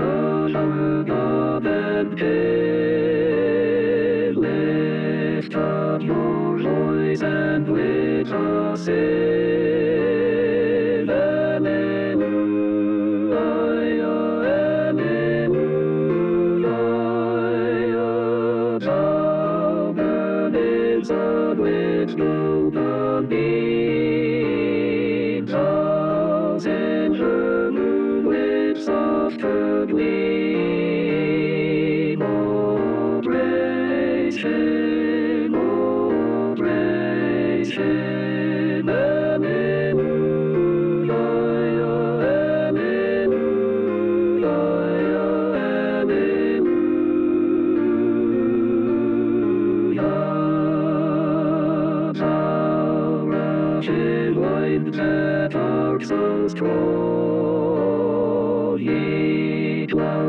of our God and King. Lift up your voice and with us sing. Softer gleam. Oh, praise Him, oh, praise Him, Alleluia, Alleluia. Thou rushing wind that arcs so strong,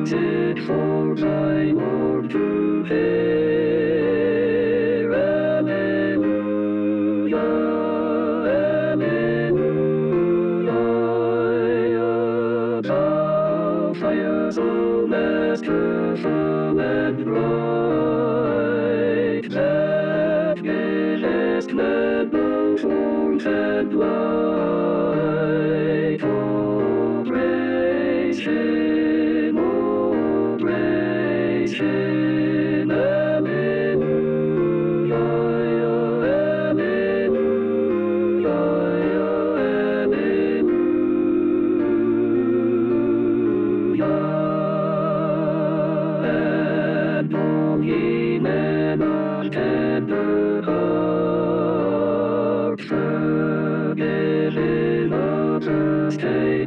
music for thy Lord to hear. Alleluia, Alleluia. Thou fire so masterful and bright that gavest man both warmth and light. Oh, praise Him,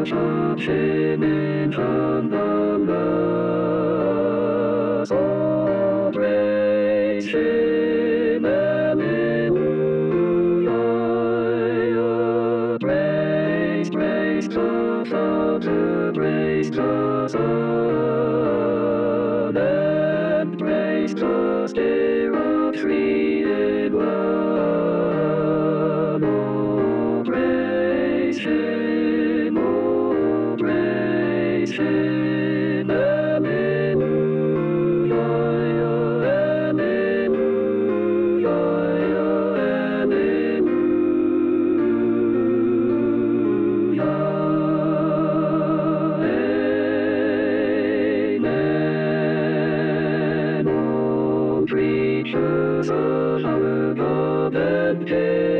worship Him in humbleness. Oh, praise Him, Alleluia. Praise, praise the Father, praise the Son, and praise the Spirit, three creatures of God and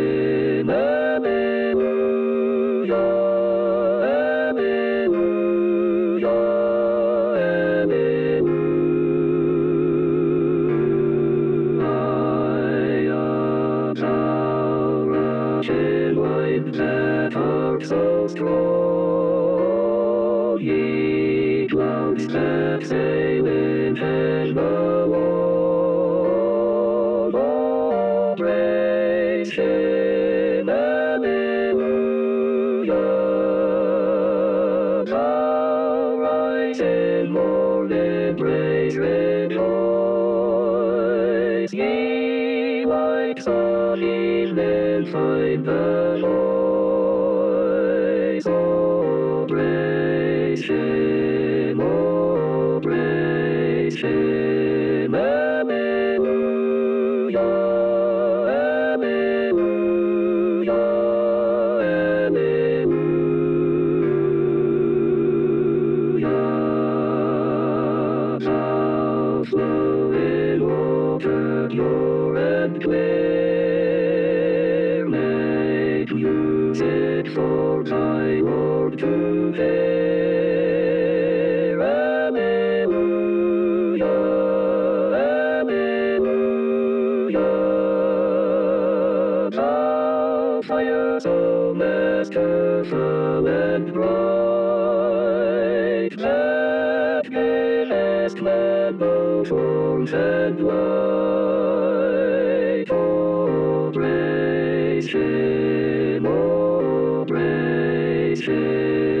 wind that oh, art so strong, ye clouds that sail in heaven alone. Oh, praise Him, Alleluia. Thou rising morning, praise rejoice. Ye like sun evening, find the for thy Lord to hear. Masterful and bright, that gayest man both and light. Oh, praise Him, oh, praise Him,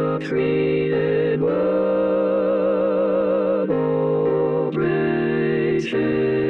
Oh, praise Him.